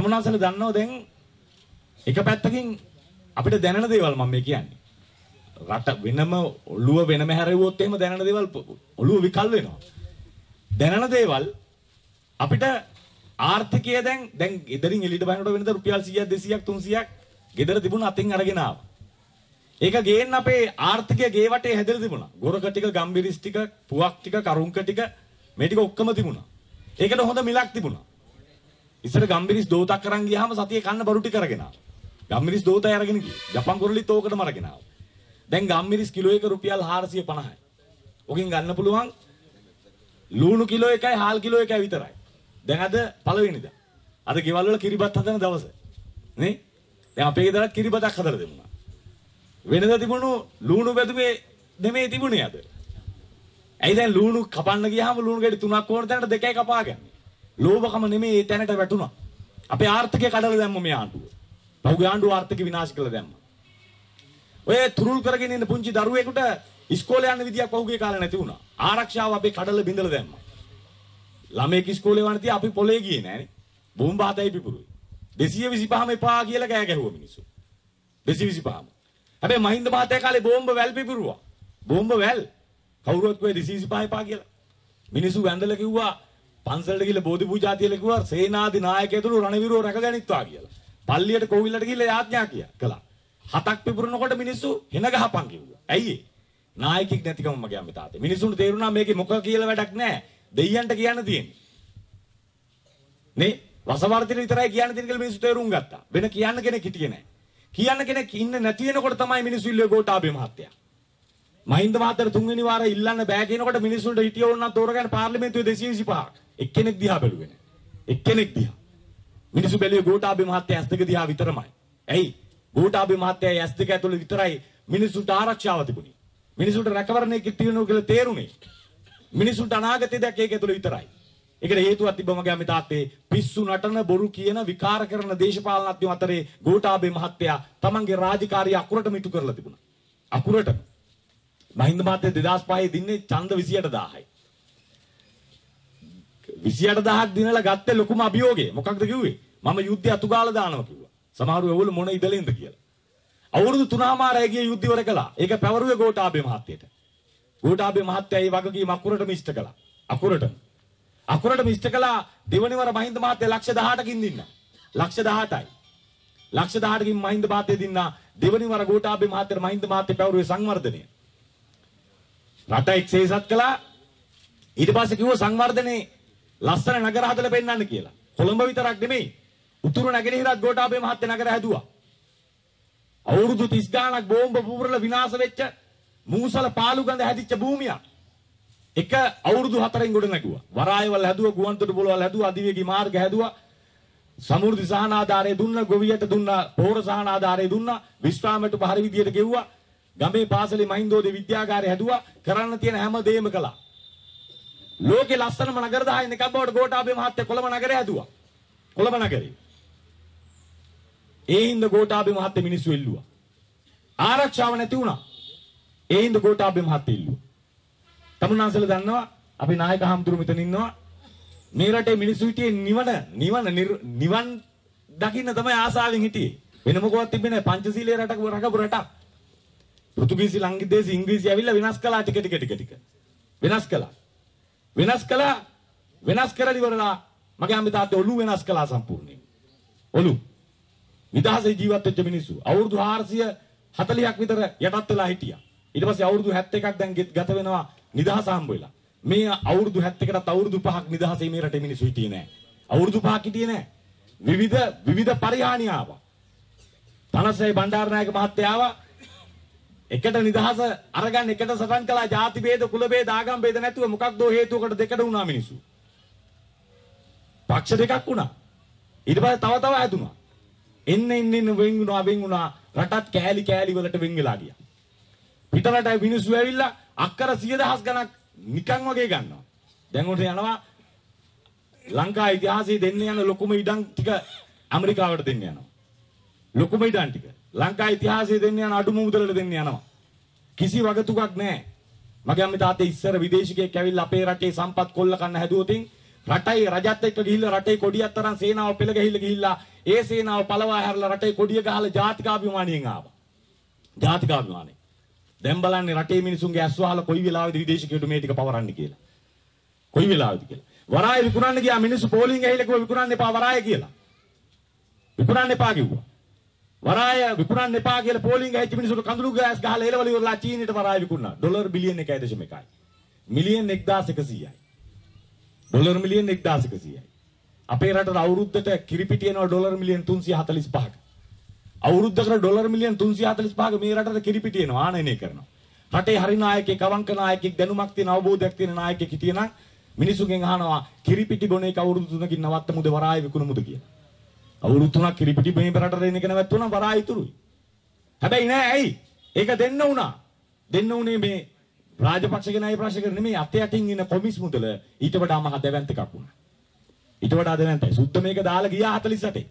තමුනාසල දන්නව දැන් එක පැත්තකින් අපිට දැනෙන දේවල් මම මේ කියන්නේ. රට වෙනම ඔළුව වෙනම හැරෙව්වොත් එහෙම දැනෙන දේවල් ඔළුව විකල් වෙනවා. දැනෙන දේවල් අපිට ආර්ථිකය දැන් දැන් ගෙදරින් එළියට බහිනකොට වෙනද රුපියල් 100ක් 200ක් 300ක් ගෙදර තිබුණ අතින් අරගෙන ආවා. ඒක ගේන්න අපේ ආර්ථිකය ගේ වටේ හැදලා තිබුණා. ගොරක ටික, ගම්බිරිස් ටික, පුවක් ටික, කරුංක ටික මේ ටික ඔක්කොම තිබුණා. ඒකට හොඳ මිලක් තිබුණා. ඉස්සර ගම්බිරිස් දෝතක් කරන් ගියාම සතියේ කන්න බරු ටික අරගෙන ආවා. ගම්මිරිස් දෝතය අරගෙන ගියේ. ජපන් කුරුලිත් ඕකටම අරගෙන ආවා. දැන් ගම්මිරිස් කිලෝ එක රුපියල් 450යි. ඔකින් ගන්න පුළුවන් ලූණු කිලෝ එකයි හාල් කිලෝ එකයි විතරයි. දැන් අද පළවෙනිදා. අද ගෙවල් වල කිරිබත් හදන දවස. නේ? දැන් අපේ ගෙදරත් කිරිබතක් හදලා දෙන්නා. වෙනද තිබුණු ලූණු බැදුමේ නෙමෙයි තිබුණේ අද. ඇයි දැන් ලූණු කපන්න ගියාම ලූණු ගෙඩි තුනක් ඕන තැනට දෙකයි කපාගන්නේ. ලෝභකම නෙමෙයි ඒ තැනට වැටුණා. අපේ ආර්ථිකය කඩලා දැම්ම මේ ආණ්ඩුව. පහුගිය ආණ්ඩුව ආර්ථික විනාශ කළා දැම්ම. ඔය තුරුල් කරගෙන ඉන්න පුංචි දරුවෙකුට ඉස්කෝලේ යන්න විදියක් පහුගිය කාලේ නැති වුණා. ආරක්ෂාව අපේ කඩල බිඳලා දැම්මා. ළමයෙක් ඉස්කෝලේ යන්න තියා අපි පොලේ ගියේ නෑනේ. බෝම්බ හතයි පිපුරුයි. 225ම එපා කියලා කෑ ගැහුවා මිනිස්සු. 225ම. හැබැයි මහින්ද මහත්තයා කාලේ බෝම්බ වැල් පිපුරුවා. බෝම්බ වැල් කවුරුවත් කිව්වේ 225 එපා කියලා. මිනිස්සු වැඳලා කිව්වා පන්සලට ගිහලා බෝධි පූජා තියලා කිව්වා සේනාධි නායකයතුළු රණවිරුව රැකගනිත්වා කියලා. පල්ලියට කොවිලට ගිහලා යාඥා කියා කළා. හතක් පිපුරනකොට මිනිස්සු හෙන ගහපන් කිව්වා. ඇයි ඒ? නායකෙක් නැතිකම මගේ අම්මේ තාත්තේ. මිනිස්සුන්ට තේරුණා මේකේ මොකක් කියලා වැඩක් නැහැ. දෙයියන්ට කියන්න තියෙන්නේ. නේ? වසවර්තින විතරයි කියන්න තියෙන කියලා මිනිස්සු තේරුම් ගත්තා. වෙන කියන්න කෙනෙක් හිටියේ නැහැ. කියන්න කෙනෙක් ඉන්න නැති වෙනකොට තමයි මිනිස්සු ඉල්ලුවේ ගෝඨාභය මහත්තයා. මහින්ද මහත්තයාට තුන්වෙනි වාරය ඉල්ලන්න බෑ කියනකොට මිනිස්සුන්ට හිටිය ඕනනම් තෝරගන්න පාර්ලිමේන්තුවේ 225ක්. එක්කෙනෙක් දිහා බැලුවේ නැහැ. එක්කෙනෙක් දිහා. මිනිස්සු බැලුවේ ගෝඨාභය මහත්තයා ඇස් දෙක දිහා විතරමයි. ඇයි? ගෝඨාභය මහත්තයා ඇස් දෙක ඇතුළේ විතරයි මිනිස්සුන්ට ආරක්ෂාව තිබුණේ. මිනිස්සුන්ට රැකවරණය තියෙනවා කියලා තේරුණේ. මිනිස්සුන්ට අනාගතය දැක්ක ඒක ඇතුළේ විතරයි. ඒකට හේතුවක් තිබ්බ මගේ අම්මේ තාත්තේ පිස්සු නටන බොරු කියන විකාර කරන දේශපාලනඥයෝ අතරේ ගෝඨාභය මහත්තයා තමන්ගේ රාජකාරිය අකුරටම ඉටු කරලා තිබුණා. අකුරටම. මහින්ද මහත්තයා 2005 දින්නේ ඡන්ද 28000යි. 28000ක් දිනලා ගත්තේ ලොකුම අභියෝගය. මොකක්ද කිව්වේ? මම යුද්ධය අතුගාලා දානවා කිව්වා. සමහරව ඒවල මොන ඉදලෙන්ද කියලා. අවුරුදු 3මාරය ගිය යුද්ධ ඉවර කළා. ඒක පැවරුවේ ගෝඨාභය මහත්තයට. ගෝඨාභය මහත්තයා ඒ වගකීම අකුරටම ඉෂ්ට කළා. අකුරටම. අකුරටම ඉෂ්ට කළා දෙවනි වර මහින්ද මහත්තයා ලක්ෂ 18කින් දින්න. ලක්ෂ 18යි. ලක්ෂ 18කින් මහින්ද මහත්තයා දින්න දෙවනි වර ගෝඨාභය මහත්තයා මහින්ද මහත්තයා පැවරුවේ සංවර්ධනය. රට එක්සේසත් කළා. ඊට පස්සේ කිව්ව සංවර්ධනේ ලස්සන නගර හදලා පෙන්නන්න කියලා. කොළඹ විතරක් නෙමෙයි. උතුරු නැගෙනහිරත් ගෝඨාභය මහත්තයා නගර හැදුවා. අවුරුදු 30 ගාණක් බෝම්බ පුපුරලා විනාශ වෙච්ච මූසල පාලු ගඳ හැදිච්ච භූමියක්. එක අවුරුදු 4න් ගොඩ නැගුවා. වරායවල හැදුවා, ගුවන්තොට පොළවල් හැදුවා, අධිවේගී මාර්ග හැදුවා. සමෘද්ධි සහන ආධාරය දුන්නා, ගොවියට දුන්නා, පෝර සහන ආධාරය දුන්නා, විශ්‍රාමයට හරි විදියට ගෙව්වා. ගමේ පාසලේ මහින්දෝදේ විද්‍යාගාරය හැදුවා. කරන්න තියෙන හැම දෙයක්ම කළා. ලෝකේ ලස්සනම නගර 10 එකක් බවට ගෝඨාභය මහත්තයා කොළඹ නගරය හැදුවා. කොළඹ නගරේ. ඒ හින්දා ගෝඨාභය මහත්තයා මිනිස්සු එල්ලුවා. ආරක්ෂාව නැති වුණා. ඒ හින්දා ගෝඨාභය මහත්තයා එල්ලුවා. තමුන්නාසල දන්නවා අපි නායක හම්තුරු මෙතන ඉන්නවා. මේ රටේ මිනිස්සු හිටියේ නිවන නිවන නිවන් දකින්න තමයි ආසාවෙන් හිටියේ. වෙන මොකවත් තිබෙන්නේ නැහැ. පංචශීලයේ රටක රකපු රටක්. පෘතුගීසි ලංගිදේසි ඉංග්‍රීසි ඇවිල්ලා විනාශ කළා ටික ටික ටික ටික. වෙනස් කළා. වෙනස් කළා වෙනස් කරලා ඉවරලා මගේ අම්මේ තාත්තේ ඔලු වෙනස් කළා සම්පූර්ණයෙන්. ඔලු. නිදහසේ ජීවත් වෙච්ච මිනිස්සු අවුරුදු 440ක් විතර යටත් වෙලා හිටියා. ඊට පස්සේ අවුරුදු 71ක් දැන් ගත වෙනවා නිදහස හම්බ වෙලා. මේ අවුරුදු 71කටත් අවුරුදු 5ක් නිදහසේ මේ රටේ මිනිස්සු හිටියේ නෑ. අවුරුදු 5ක් හිටියේ නෑ. විවිධ විවිධ පරිහානි ආවා. තනසේ බණ්ඩාරනායක මහත්තයා ආවා. එකට නිදහස අරගන්න එකට සටන් කළා ಜಾති ભેද කුල ભેද ආගම් ભેද නැතුව මොකක්ද හේතුවකට දෙකට වුණා මිනිස්සු. පක්ෂ දෙකක් වුණා. ඊට පස්සේ තව තව හැදුනා. එන්න එන්න එන්න වෙන් වුණා වෙන් වුණා රටත් කෑලි කෑලි වලට වෙන් වෙලා ගියා. පිටරටයි මිනිස්සු ඇවිල්ලා අක්කර 10000 ගණක් නිකන් වගේ ගන්නවා. දැන් උන්ට යනවා ලංකා ඉතිහාසයේ දෙන්න යන ලොකුම ඉඩම් ටික ඇමරිකාවට දෙන්න යනවා. ලොකුම ඉඩම් ටික. ලංකා ඉතිහාසයේ දෙන්න යන අඩුම මුදලට දෙන්න යනවා. කිසි වගතුගක් නැහැ. මගේ අම්මේ තාත්තේ ඉස්සර විදේශිකයෙක් ඇවිල්ලා අපේ රටේ සම්පත් කොල්ල කන්න හැදුවොතින් රටයි රජත් එක්ක ගිහිල්ලා රටේ කොඩියක් තරම් සේනාව පෙළ ගහිල්ලා ගිහිල්ලා ඒ සේනාව පළවා හැරලා රටේ කොඩිය ගහලා ජාතිකාභිමානියෙන් ආවා. ජාතිකාභිමානිය. දැන් බලන්නේ රටේ මිනිසුන්ගේ ඇස් වහලා කොයි වෙලාවෙද විදේශිකයට මේ ටික පවරන්නේ කියලා. කොයි වෙලාවෙද කියලා. වරාය විකුණන්න ගියා මිනිස්සු පෝලිං ඇහිලා කිව්වා විකුණන්න එපා වරාය කියලා. විකුණන්න එපා කිව්වා. වරාය විකුණන්න එපා කියලා පෝලිං ඇහිච්ච මිනිස්සුන්ට කඳුළු ගෑස් ගහලා එලවල ඉවරලා චීනෙට වරාය විකුණා. ඩොලර් බිලියන් 1.1යි. මිලියන් 1100යි. ඩොලර් මිලියන් 1100යි. අපේ රටට අවුරුද්දට කිරිපිටි එනවා ඩොලර් මිලියන් 345ක. අවුරුද්දකට ඩොලර් මිලියන් 345ක මේ රටට කිරිපිටි එනවා ආනයනය කරනවා. රටේ හරි නායකයෙක් අවංක නායකයෙක් දැනුමක් තියෙන අවබෝධයක් තියෙන නායකයෙක් හිටියනම් මිනිසුන්ගෙන් අහනවා කිරිපිටි බොන එක අවුරුදු 3කින් නවත්තමුද වරාය විකුණමුද කියලා. අවුරුදු 3ක් කිරිපිටි මේ රටට එන එක නැවතුණා වරාය ඉතුරුයි. හැබැයි නෑ ඇයි? ඒක දෙන්න උනා. දෙන්න උනේ මේ රාජපක්ෂගේ ණය ප්‍රශ්න නෙමෙයි අතේ යටින් ඉන්න කොමිස් මුදල ඊට වඩා මහ දැවැන්ත එකක් වුණා. ඊට වඩා දැවැන්තයි. සුද්ධ මේක දාලා ගියා 48.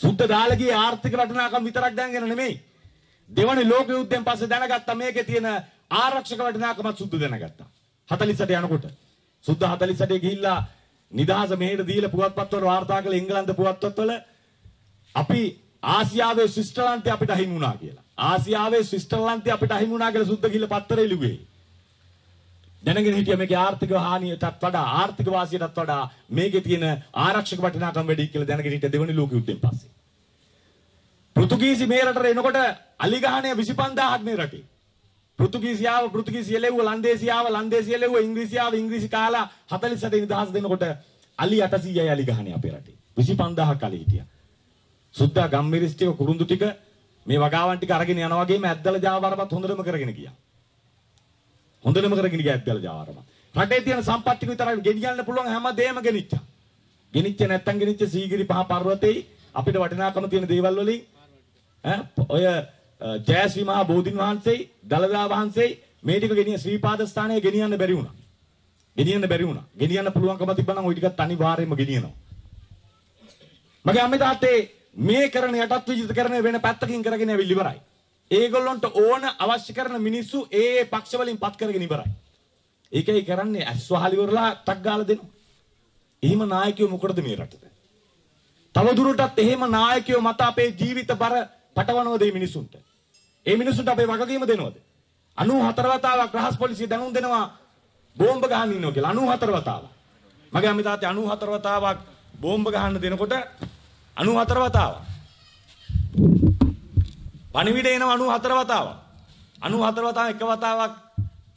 සුද්ධ දාලා ගියේ ආර්ථික රටනාකම් විතරක් දැනගෙන නෙමෙයි. දෙවනි ලෝක යුද්ධයෙන් පස්සේ දැනගත්තා මේකේ තියෙන ආරක්ෂක වටිනාකමත් සුද්ධ දැනගත්තා. 48 යනකොට. සුද්ධ 48 ගිහිල්ලා නිදහස මෙහෙට දීලා පුවත්පත්වල වාර්තා කළ එංගලන්ත පුවත්පත්වල අපි ආසියාවේ ස්විස්ටර්ලන්තේ අපිට අහිමි වුණා කියලා. ආසියාවේ ස්විස්ටර්ලන්තේ අපිට අහිමි වුණා කියලා සුද්ධ ගිහිල්ලා පත්තරේ ලිව්වේ. දැනගෙන හිටිය මේකේ ආර්ථික හානියටත් වඩා ආර්ථික වාසියටත් වඩා මේකේ තියෙන ආරක්ෂක වටිනාකම් වැඩි කියලා දැනගෙන හිටිය දෙවනි ලෝක යුද්ධයෙන් පස්සේ. පෘතුගීසි මේ රටට එනකොට අලිගහණය 25000ක් මේ රටේ. පෘතුගීසියාව පෘතුගීසිය ලැබුව ලන්දේසියාව ලන්දේසිය ලැබුව ඉංග්‍රීසියාව ඉංග්‍රීසි කාලා 48 නිදහස් දෙනකොට අලි 800යි අලිගහණය අපේ රටේ. 25000ක් අලි හිටියා. සුද්දා ගම්මිරිස් ටික කුරුඳු ටික මේ වගාවන් ටික අරගෙන යනවා වගේම ඇද්දල ජාවාරමත් හොඳටම කරගෙන ගියා. හොඳටම කරගෙන ගියා ඇද්දල ජාවාරම. රටේ තියෙන සම්පත් ටික විතරයි ගෙනියන්න පුළුවන් හැම දෙයක්ම ගෙනිච්චා. ගෙනිච්ච නැත්තම් ගෙනිච්ච සීගිරි පහ පර්වතේ අපිට වටිනාකම තියෙන දේවල් වලින් ඈ ඔය ජයශ්‍රී මහා බෝධින් වහන්සේ දලදා වහන්සේ මේ ටික ගෙනිය ශ්‍රීපාද ස්ථානයේ ගෙනියන්න බැරි වුණා. ගෙනියන්න බැරි වුණා. ගෙනියන්න පුළුවන්කම තිබ්බනම් ওই ටිකත් අනිවාර්යයෙන්ම ගෙනියනවා. මගේ අම්මේ තාත්තේ මේ කරන යටත් විජිත කරන වෙන පැත්තකින් කරගෙන ඇවිල්ලි ඉවරයි. ඒගොල්ලොන්ට ඕන අවශ්‍ය කරන මිනිස්සු ඒ පක්ෂ වලින් පත් කරගෙන ඉවරයි. ඒකයි කරන්නේ ඇස්වහලි වරලා ටක් ගාලා දෙනවා. එහෙම නායකයෝ මොකටද මේ රටට? තව දුරටත් එහෙම නායකයෝ මත අපේ ජීවිත බර පටවනවද මේ මිනිසුන්ට? ඒ මිනිසුන්ට අපේ වගකීම දෙනවද? 94 වතාවක් රහස් පොලිසිය දැනුම් දෙනවා බෝම්බ ගහන්න ඉන්නවා කියලා 94 වතාවක්. මගේ අම්මේ තාත්තේ 94 වතාවක් බෝම්බ ගහන්න දෙනකොට 94 වතාවක්. පණිවිඩ එනවා 94 වතාවක්. 94 වතාවක් එක වතාවක්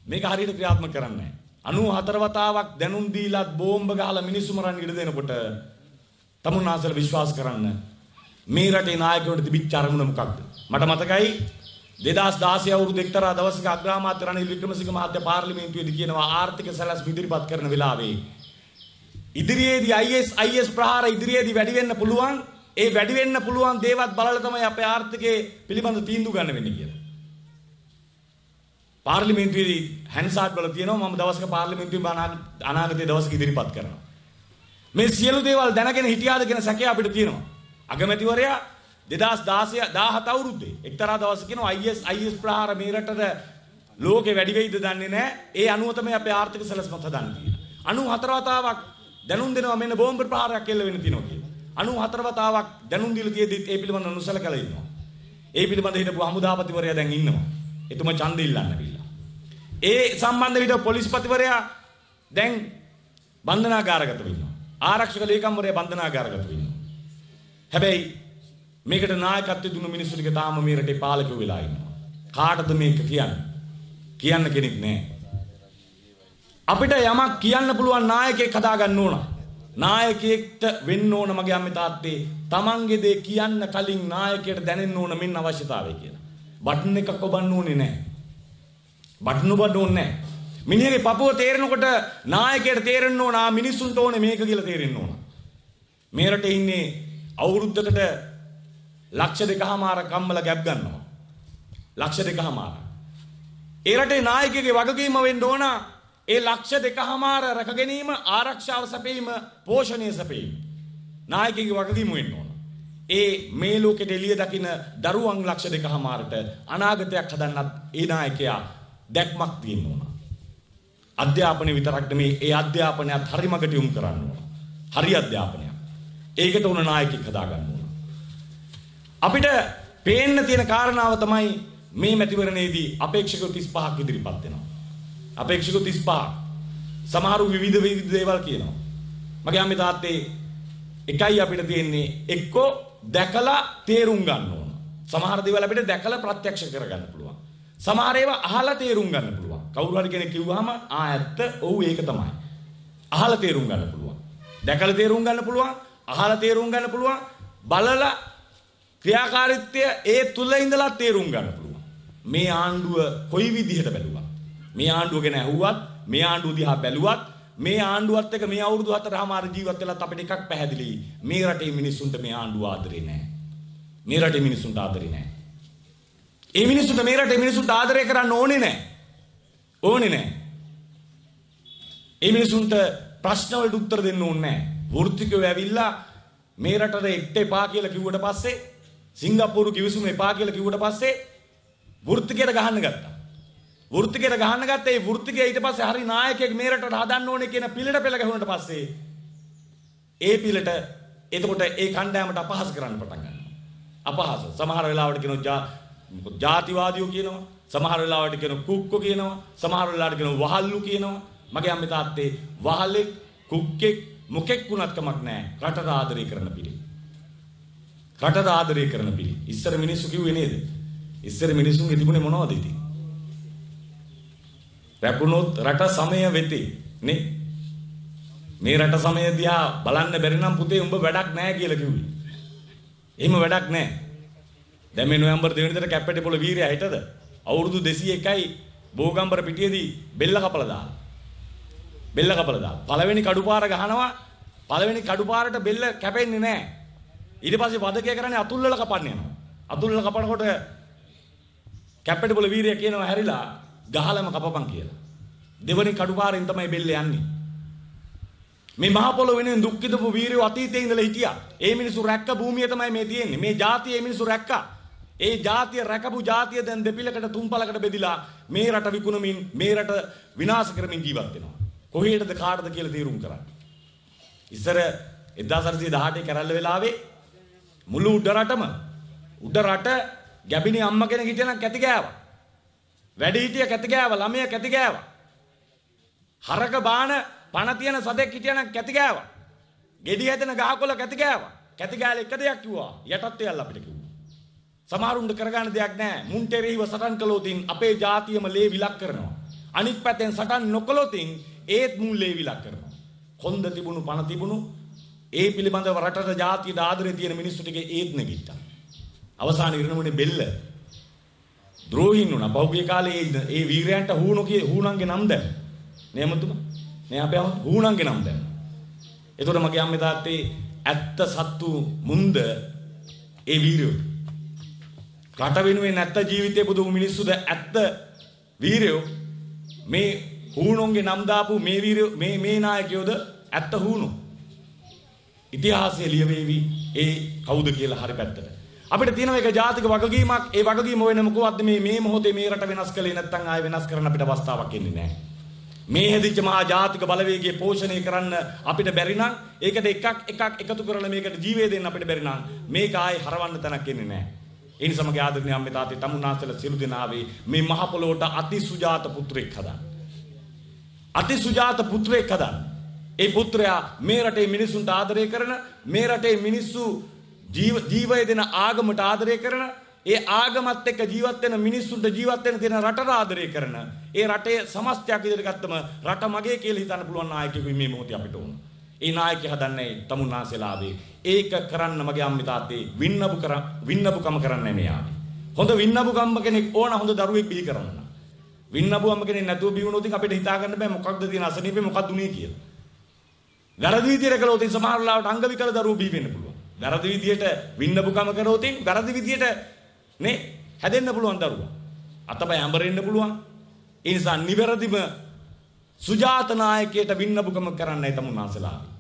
මේක හරියට ක්‍රියාත්මක කරන්නේ නැහැ. 94 වතාවක් දැනුම් දීලත් බෝම්බ ගහලා මිනිස්සු මරන්න ඉඩ දෙනකොට තමුන්නාසල විශ්වාස කරන්න මේ රටේ නායකයන්ට තිබිච්ච අරමුණ මොකක්ද? මට මතකයි 2016 අවුරුදු එක්තරා දවසක අග්‍රාමාත්‍ය රනිල් වික්‍රමසිංහ මහත්තයා පාර්ලිමේන්තුවේදී කියනවා ආර්ථික සැලැස්ම ඉදිරිපත් කරන වෙලාවේ ඉදිරියේදී IS IS ප්‍රහාර ඉදිරියේදී වැඩි වෙන්න පුළුවන් ඒ වැඩි වෙන්න පුළුවන් දේවත් බලලා තමයි අපේ ආර්ථිකයේ පිළිබඳ තීන්දුව ගන්න වෙන්නේ කියලා. පාර්ලිමේන්තුවේදී හැන්සාට් වල තියෙනවා මම දවසක පාර්ලිමේන්තුවේ අනාගතයේ දවසක ඉදිරිපත් කරනවා. මේ සියලු දේවල් දැනගෙන හිටියාද කියන සැකය අපිට තියෙනවා. අගමැතිවරයා 2016 17 අවුරුද්දේ එක්තරා දවසක කියනවා IS IS ප්‍රහාර මේ රටට ලෝකේ වැඩි වෙයිද දන්නේ නැහැ. ඒ අනුව තමයි අපේ ආර්ථික සැලැස්මත් හදන්නේ කියලා. 94 වතාවක් දැනුම් දෙනවා මෙන්න බෝම්බ ප්‍රහාරයක් එල්ල වෙන්න තියෙනවා කියලා. 94 වතාවක් දැනුම් දීලා තියෙද්දිත් ඒ පිළිබඳව නොසලකලා ඉන්නවා. ඒ පිළිබඳව හිටපු හමුදාපතිවරයා දැන් ඉන්නවා. එතුමා ඡන්ද ඉල්ලන්න ඇවිල්ලා. ඒ සම්බන්ධ විට පොලිස්පතිවරයා දැන් බන්ධනාගාරගත වෙනවා. ආරක්ෂක ලේකම්වරයා බන්ධනාගාරගත වෙනවා. හැබැයි මේකට නායකත්වය දුන්න මිනිස්සු ටික තාම මේ රටේ පාලකයෝ වෙලා ඉන්නවා. කාටද මේක කියන්නේ? කියන්න කෙනෙක් නැහැ. අපිට යමක් කියන්න පුළුවන් නායකයෙක් හදාගන්න ඕන. නායකයෙක්ට වෙන්න ඕන මගේ අම්මේ තාත්තේ තමන්ගේ දේ කියන්න කලින් නායකයට දැනෙන්න ඕන මෙන්න අවශ්‍යතාවය කියලා. බටන් එකක් ඔබන්න ඕනේ නැහැ. බටන් ඔබන්න ඕනේ නැහැ. මිනිහගේ පපුව තේරෙනකොට නායකයට තේරෙන්න ඕන ආ මිනිස්සුන්ට ඕනේ මේක කියලා තේරෙන්න ඕන. මේ රටේ ඉන්නේ අවුරුද්දකට ලක්ෂ දෙකමාර කම්මල ගැප් ගන්නවා. ලක්ෂ දෙකමාර. ඒ රටේ නායකයෙකුගේ වගකීම වෙන්න ඕන ඒ ලක්ෂ දෙකමාර රැක ගැනීම ආරක්ෂාව සැපීම පෝෂණය සැපීම. නායකයෙකුගේ වගකීම වෙන්න ඕන. ඒ මේ ලෝකෙට එළිය දකින දරුවන් ලක්ෂ දෙකමාරට අනාගතයක් හදන්නත් ඒ නායකයා දැක්මක් තියෙන්න ඕන. අධ්‍යාපනය විතරක් නෙමේ ඒ අධ්‍යාපනයත් හරි මගට යොමු කරන්න ඕන. හරි අධ්‍යාපනයක්. ඒකට උන නායකයෙක් හදාගන්න ඕන. අපිට පේන්න තියෙන කාරණාව තමයි මේ මැතිවරණයේදී අපේක්ෂක 35ක් ඉදිරිපත් වෙනවා. අපේක්ෂක 35ක්. සමහරු විවිධ විවිධ දේවල් කියනවා. මගේ අම්මේ තාත්තේ එකයි අපිට තියෙන්නේ එක්කෝ දැකලා තේරුම් ගන්න ඕන. සමහර දේවල් අපිට දැකලා ප්‍රත්‍යක්ෂ කරගන්න පුළුවන්. සමහර ඒවා අහලා තේරුම් ගන්න පුළුවන්. කවුරු හරි කෙනෙක් කිව්වහම ආ ඇත්ත ඔව් ඒක තමයි. අහලා තේරුම් ගන්න පුළුවන්. දැකලා තේරුම් ගන්න පුළුවන්. අහලා තේරුම් ගන්න පුළුවන්. බලලා ක්‍රියාකාරීත්වය ඒ තුල ඉඳලා තේරුම් ගන්න පුළුවන්. මේ ආණ්ඩුව කොයි විදිහට බැලුවා? මේ ආණ්ඩුව ගැන ඇහුවත්, මේ ආණ්ඩුව දිහා බැලුවත්, මේ ආණ්ඩුවත් එක්ක මේ අවුරුදු හතරමාර ජීවත් වෙලත් අපිට එකක් පැහැදිලි. මේ රටේ මිනිස්සුන්ට මේ ආණ්ඩුව ආදරේ නැහැ. මේ රටේ මිනිස්සුන්ට ආදරේ නැහැ. ඒ මිනිස්සුන්ට මේ රටේ මිනිස්සුන්ට ආදරය කරන්න ඕනේ නැහැ. ඕනේ නැහැ. ඒ මිනිස්සුන්ට ප්‍රශ්න වලට උත්තර දෙන්න ඕනේ නැහැ. වෘත්තිකයෝ ඇවිල්ලා මේ රටට එක්ට එපා කියලා කිව්වට පස්සේ සිංගප්පූරු කිවිසුම එපා කියලා කිව්වට පස්සේ වෘත්තිකයට ගහන්න ගත්තා. වෘත්තිකයට ගහන්න ගත්තා. ඒ වෘත්තිකය ඊට පස්සේ හරි නායකයෙක් මේ රටට හදන්න ඕනේ කියන පිළට පෙළ ගැහුණට පස්සේ ඒ පිළට එතකොට ඒ කණ්ඩායමට අපහාස කරන්න පටන් ගන්නවා. අපහාස. සමහර වෙලාවට කියනවා ජාතිවාදියෝ කියනවා. සමහර වෙලාවට කියනවා කුක්කෝ කියනවා. සමහර වෙලාවට කියනවා වහල්ලු කියනවා. මගේ අම්මේ තාත්තේ වහලෙක් කුක්කෙක් මොකෙක් වුණත් කමක් නැහැ. රටට ආදරය කරන පිළි. රටට ආදරය කරන පිළි. ඉස්සර මිනිස්සු කිව්වේ නේද? ඉස්සර මිනිසුන්ගේ තිබුණේ මොනවද ඉතින්? රැකුණොත් රට සමය වෙති නේ මේ රට සමය දිහා බලන්න බැරි නම් පුතේ උඹ වැඩක් නැහැ කියලා කිව්වේ. එහෙම වැඩක් නැහැ. දැන් මේ නොවැම්බර් 2 වෙනිදාට කැප්පෙටි පොළ වීරයා හිටද අවුරුදු 201යි බෝගම්බර පිටියේදී බෙල්ල කපලා දාලා. බෙල්ල කපලා දාලා. පළවෙනි කඩුපාර ගහනවා පළවෙනි කඩුපාරට බෙල්ල කැපෙන්නේ නැහැ. ඊට පස්සේ වදකය කරන්නේ අතුල්වල කපන්න යනවා. අතුල්වල කපනකොට කැප්පෙටි පොළ වීරයා කියනවා හැරිලා ගහලම කපපන් කියලා. දෙවනි කඩුපාරෙන් තමයි බෙල්ල යන්නේ. මේ මහ පොළොව වෙනුවෙන් දුක් විඳපු වීරයෝ අතීතයේ ඉඳලා හිටියා. ඒ මිනිස්සු රැක්ක භූමිය තමයි මේ තියෙන්නේ. මේ ජාතිය මේ මිනිස්සු රැක්කා. ඒ ජාතිය රැකපු ජාතිය දැන් දෙපිලකට තුන්පලකට බෙදිලා මේ රට විකුණමින් මේ රට විනාශ කරමින් ජීවත් වෙනවා. කොහේටද කාටද කියලා තීරුම් කරන්න. ඉස්සර 1918 කැරල්ල වෙලාවේ මුළු උඩ රටම උඩ රට ගැබිනි අම්ම කෙනෙක් හිටියනම් කැති ගෑවා. වැඩි හිටිය කැති ගෑවා ළමයා කැති ගෑවා. හරක බාන පණ තියෙන සදෙක් හිටියනම් කැති ගෑවා. ගෙඩි හැදෙන ගහකොළ කැති ගෑවා. කැති ගෑලා එක දෙයක් කිව්වා. යටත් එයල් අපිට කිව්වා. සමහරුන්ට කරගන්න දෙයක් නැහැ. මුන්ටෙරිව සටන් කළොතින් අපේ ජාතියම ලේ විලක් කරනවා. අනිත් පැත්තෙන් සටන් නොකළොතින් ඒත් මුන් ලේ විලක් කරනවා. කොන්ද තිබුණු පණ තිබුණු ඒ පිළිබඳව රටට ජාතියට ආදරේ තියෙන මිනිස්සු ටික ඒත් නැගිට්ටා. අවසාන ඉරණමුනේ බෙල්ල ද්‍රෝහින් වුණා. පහුගිය කාලේ ඒ වීරයන්ට හූනෝ කිය හූනන්ගේ නම් දැන්. නේ අමතුමා? නේ අපේ අම හූනන්ගේ නම් දැන්. එතකොට මගේ අම්මේ තාත්තේ ඇත්ත සත්තු මුන්ද ඒ වීරයෝ. රට වෙනුවෙන් ඇත්ත ජීවිතේ පුදු මිනිස්සුද ඇත්ත වීරයෝ මේ හූනොන්ගේ නම් දාපු මේ වීරයෝ මේ මේ නායකයෝද ඇත්ත හූනෝ. ඉතිහාසයේ ලියවේවි ඒ කවුද කියලා හරි පැත්තට. අපිට තියෙන එක ජාතික වගකීමක් ඒ වගකීම වෙන මොකවද්ද මේ මේ මොහොතේ මේ රට වෙනස් කළේ නැත්නම් ආයෙ වෙනස් කරන්න අපිට අවස්ථාවක් එන්නේ නැහැ. මේ හැදිච්ච මහා ජාතික බලවේගය පෝෂණය කරන්න අපිට බැරි නම් ඒකට එකක් එකක් එකතු කරලා මේකට ජීවය දෙන්න අපිට බැරි නම් මේක ආයෙ හරවන්න තැනක් එන්නේ නැහැ. ඒ නිසා මගේ ආදරණීය අම්මේ තාත්තේ තමුන්නාසලා සියලු දෙනාවේ මේ මහ පොළොවට අති සුජාත පුත්‍රයෙක් හදන්න. අති සුජාත පුත්‍රයෙක් හදන්න. ඒ පුත්‍රයා මේ රටේ මිනිසුන්ට ආදරය කරන මේ රටේ මිනිස්සු ජීවය දෙන ආගමට ආදරය කරන ඒ ආගමත් එක්ක ජීවත් වෙන මිනිස්සුන්ට ජීවත් වෙන තියෙන රටට ආදරය කරන ඒ රටේ සමස්තයක් විදිහට ගත්තම රට මගේ කියලා හිතන්න පුළුවන් නායකයෙකු මේ මොහොතේ අපිට ඕන. ඒ නායකය හදන්නේ තමුන්නාසෙලාවේ. ඒක කරන්න මගේ අම්මේ තාත්තේ වින්නබු කර වින්නබුකම කරන්නේ මෙයාගේ. හොඳ වින්නබුකම්ම කෙනෙක් ඕන හොඳ දරුවෙක් බිහි කරන්න. වින්නබුකම්ම කෙනෙක් නැතුව බිහි වුණොත් අපිට හිතා ගන්න බෑ මොකක්ද තියෙන අසනීපේ මොකක්ද උනේ කියලා. වැරදි විදියට කළොත් සමහර ලාවට අංග විකල දරුවෝ බිහි වෙන්න පුළුවන්. වැරදි විදියට වින්නබුකම කරොතින් වැරදි විදියට නේ හැදෙන්න පුළුවන් දරුවා. අතපය ඇඹරෙන්න පුළුවන්. ඒ නිසා නිවැරදිම සුජාත නායකයට වින්නබුකම කරන්නයි තමුන්නාසලා.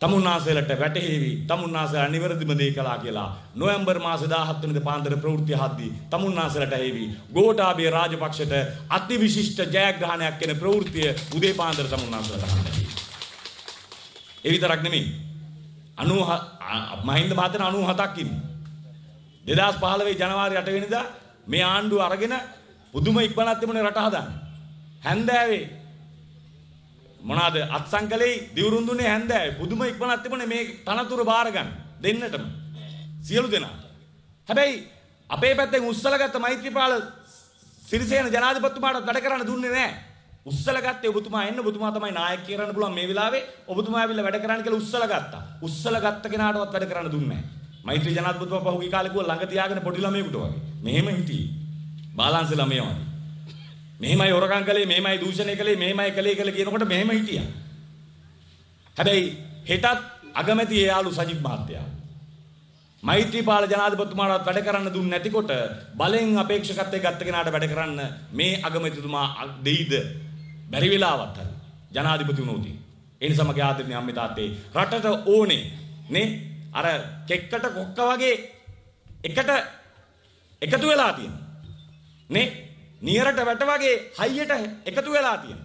තමුන්නාසලට වැටහෙවි තමුන්නාසලා නිවැරදිම දේ කළා කියලා නොවැම්බර් මාස 17 වෙනිදා පාන්දර ප්‍රවෘත්ති හද්දී තමුන්නාසලට ඇහිවි ගෝඨාභය රාජපක්ෂට අතිවිශිෂ්ට ජයග්‍රහණයක් වෙන ප්‍රවෘත්තිය උදේ පාන්දර තමුන්නාසලට හම්බෙයි. ඒ විතරක් නෙමෙයි 90 මහින්ද මහත්තයා 97ක් ඉන්නේ. 2015 ජනවාරි 8 වෙනිදා මේ ආණ්ඩුව අරගෙන පුදුම ඉක්මනක් තිබුණේ රට හදන්න. හැන්දෑවේ මොනවාද අත්සංකලේ දිවුරුම් දුන්නේ හැන්දෑවේ පුදුම ඉක්මනක් තිබුණේ මේ තනතුරු බාර ගන්න දෙන්නටම සියලු දෙනා. හැබැයි අපේ පැත්තෙන් උස්සලගත්ත මෛත්‍රීපාල සිරිසේන ජනාධිපතිතුමාට වැඩ කරන්න දුන්නේ නැහැ. උස්සලගත්තේ ඔබතුමා එන්න ඔබතුමා තමයි නායක කියන්න පුළුවන් මේ වෙලාවේ ඔබතුමා ඇවිල්ලා වැඩ කරන්න කියලා උස්සලගත්තා. උස්සලගත්ත කෙනාටවත් වැඩ කරන්න දුන්නේ නැහැ. මෛත්‍රී ජනාධිපතිතුමා පහුගිය කාලේ කිව්වා ළඟ තියාගෙන පොඩි ළමයෙකුට වගේ. මෙහෙම හිටියේ. බාලාංශ ළමයා වගේ. මෙහෙමයි හොරකම් කළේ, මෙහෙමයි දූෂණය කළේ, මෙහෙමයි කළේ කියලා කියනකොට මෙහෙම හිටියා. හැබැයි හෙටත් අගමැති ඒ යාළු සජිත් මහත්තයා. මෛත්‍රීපාල ජනාධිපතිතුමාට වැඩ කරන්න දුන්නේ නැතිකොට බලෙන් අපේක්ෂකත්වයේ ගත්ත කෙනාට වැඩ කරන්න මේ අගමැතිතුමා දෙයිද බැරි වෙලාවත් හරි ජනාධිපති වුණොත් ඒ නිසා මගේ ආදරණීය අම්මේ තාත්තේ රටට ඕනේ නේ අර කෙක්කට කොක්ක වගේ එකට එකතු වෙලා තියෙන. නේ? නියරට වැට වගේ හයියට එකතු වෙලා තියෙන.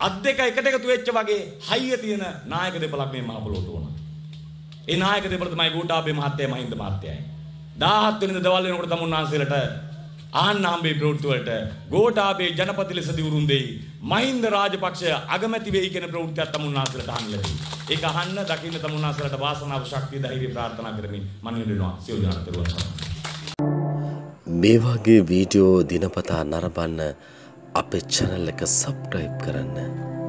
අත් දෙක එකට එකතු වෙච්ච වගේ හයිය තියෙන නායක දෙපළක් මේ මහ පොළොවට ඕන. ඒ නායක දෙපළ තමයි ගෝඨාභය මහත්තයා මහින්ද මහත්තයයි. 17 වෙනිදා දවල් වෙනකොට තමුන්නාන්සේලට ආන්න හම්බේ ප්‍රවෘත්ති වලට ගෝඨාභය ජනපති ලෙස දිවුරුම් දෙයි. මහින්ද රාජපක්ෂ අගමැති වෙයි කියන ප්‍රවෘත්තියක් තමුන්නාන්සේලට අහන්න ලැබෙයි. ඒක අහන්න දකින්න තමුන්නාන්සේලට වාසනාව ශක්තිය ධෛර්ය ප්‍රාර්ථනා කරමින් මම නිවෙනවා සියලු ජනතරුවන් මේ වගේ වීඩියෝ දිනපතා නරඹන්න අපේ channel එක subscribe කරන්න